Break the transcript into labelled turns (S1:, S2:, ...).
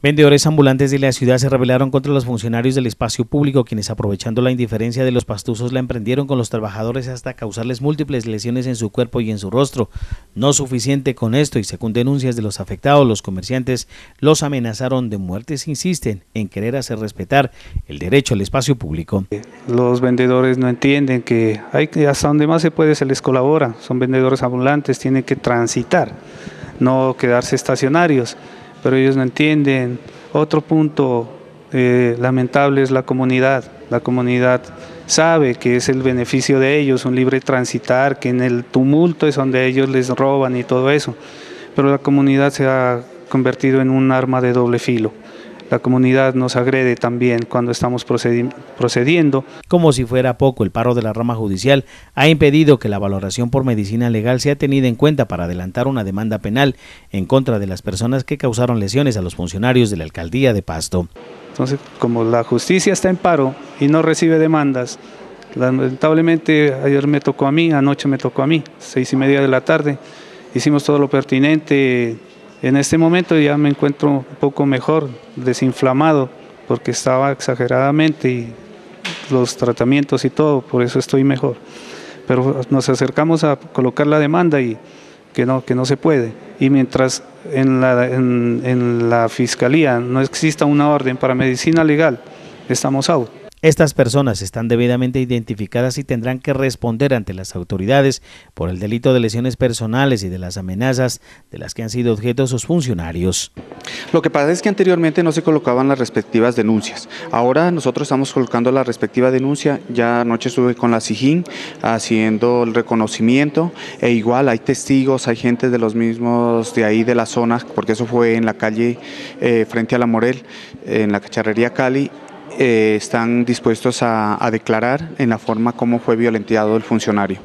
S1: Vendedores ambulantes de la ciudad se rebelaron contra los funcionarios del espacio público, quienes aprovechando la indiferencia de los pastuzos la emprendieron con los trabajadores hasta causarles múltiples lesiones en su cuerpo y en su rostro. No suficiente con esto y según denuncias de los afectados, los comerciantes los amenazaron de muertes e insisten en querer hacer respetar el derecho al espacio público.
S2: Los vendedores no entienden que hay que hasta donde más se puede se les colabora, son vendedores ambulantes, tienen que transitar, no quedarse estacionarios pero ellos no entienden. Otro punto eh, lamentable es la comunidad. La comunidad sabe que es el beneficio de ellos, un libre transitar, que en el tumulto es donde ellos les roban y todo eso. Pero la comunidad se ha convertido en un arma de doble filo la comunidad nos agrede también cuando estamos procediendo.
S1: Como si fuera poco, el paro de la rama judicial ha impedido que la valoración por medicina legal sea tenida en cuenta para adelantar una demanda penal en contra de las personas que causaron lesiones a los funcionarios de la alcaldía de Pasto.
S2: Entonces, como la justicia está en paro y no recibe demandas, lamentablemente ayer me tocó a mí, anoche me tocó a mí, seis y media de la tarde, hicimos todo lo pertinente, en este momento ya me encuentro un poco mejor, desinflamado, porque estaba exageradamente y los tratamientos y todo, por eso estoy mejor. Pero nos acercamos a colocar la demanda y que no, que no se puede. Y mientras en la, en, en la fiscalía no exista una orden para medicina legal, estamos out.
S1: Estas personas están debidamente identificadas y tendrán que responder ante las autoridades por el delito de lesiones personales y de las amenazas de las que han sido objeto sus funcionarios.
S3: Lo que pasa es que anteriormente no se colocaban las respectivas denuncias. Ahora nosotros estamos colocando la respectiva denuncia. Ya anoche estuve con la SIJIN haciendo el reconocimiento e igual hay testigos, hay gente de los mismos de ahí de la zona, porque eso fue en la calle eh, frente a la Morel, en la cacharrería Cali eh, están dispuestos a, declarar en la forma como fue violentado el funcionario.